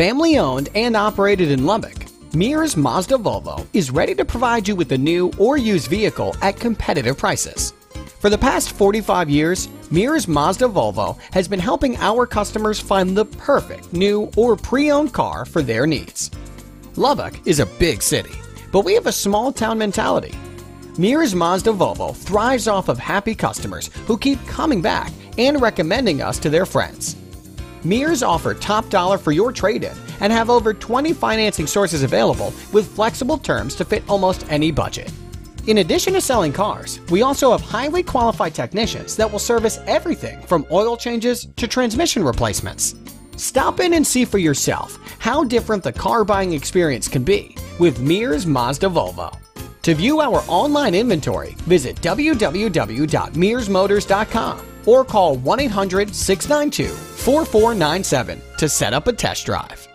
Family owned and operated in Lubbock, Mears Mazda Volvo is ready to provide you with a new or used vehicle at competitive prices. For the past 45 years, Mears Mazda Volvo has been helping our customers find the perfect new or pre owned car for their needs. Lubbock is a big city, but we have a small town mentality. Mears Mazda Volvo thrives off of happy customers who keep coming back and recommending us to their friends. Mears offer top dollar for your trade in and have over 20 financing sources available with flexible terms to fit almost any budget. In addition to selling cars, we also have highly qualified technicians that will service everything from oil changes to transmission replacements. Stop in and see for yourself how different the car buying experience can be with Mears Mazda Volvo. To view our online inventory, visit www.mearsmotors.com or call 1 800 692 4497 to set up a test drive.